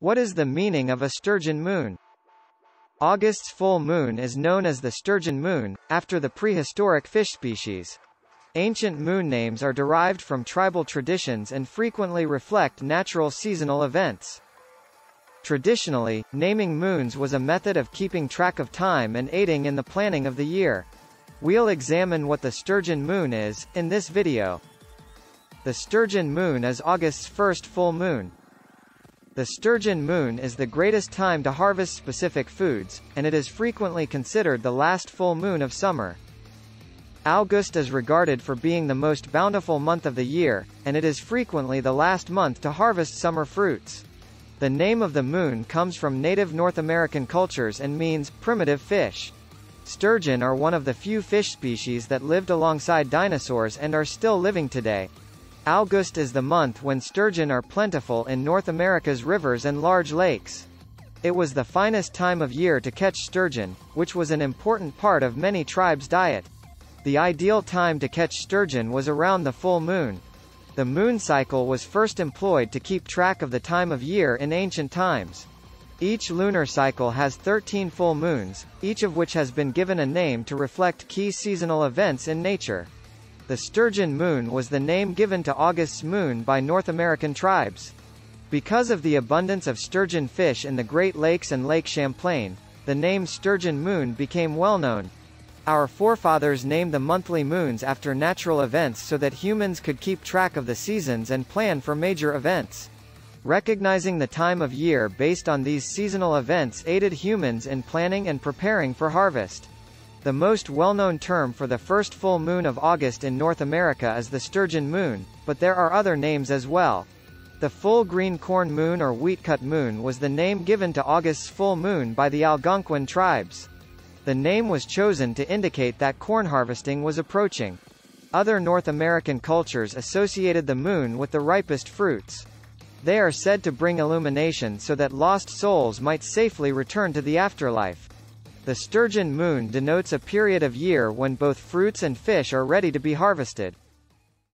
What is the meaning of a sturgeon moon? August's full moon is known as the sturgeon moon, after the prehistoric fish species. Ancient moon names are derived from tribal traditions and frequently reflect natural seasonal events. Traditionally, naming moons was a method of keeping track of time and aiding in the planning of the year. We'll examine what the sturgeon moon is, in this video. The sturgeon moon is August's first full moon. The sturgeon moon is the greatest time to harvest specific foods, and it is frequently considered the last full moon of summer. August is regarded for being the most bountiful month of the year, and it is frequently the last month to harvest summer fruits. The name of the moon comes from native North American cultures and means, primitive fish. Sturgeon are one of the few fish species that lived alongside dinosaurs and are still living today. August is the month when sturgeon are plentiful in North America's rivers and large lakes. It was the finest time of year to catch sturgeon, which was an important part of many tribes' diet. The ideal time to catch sturgeon was around the full moon. The moon cycle was first employed to keep track of the time of year in ancient times. Each lunar cycle has 13 full moons, each of which has been given a name to reflect key seasonal events in nature. The sturgeon moon was the name given to August's moon by North American tribes. Because of the abundance of sturgeon fish in the Great Lakes and Lake Champlain, the name sturgeon moon became well known. Our forefathers named the monthly moons after natural events so that humans could keep track of the seasons and plan for major events. Recognizing the time of year based on these seasonal events aided humans in planning and preparing for harvest. The most well-known term for the first full moon of August in North America is the sturgeon moon, but there are other names as well. The full green corn moon or wheatcut moon was the name given to August's full moon by the Algonquin tribes. The name was chosen to indicate that corn harvesting was approaching. Other North American cultures associated the moon with the ripest fruits. They are said to bring illumination so that lost souls might safely return to the afterlife. The sturgeon moon denotes a period of year when both fruits and fish are ready to be harvested.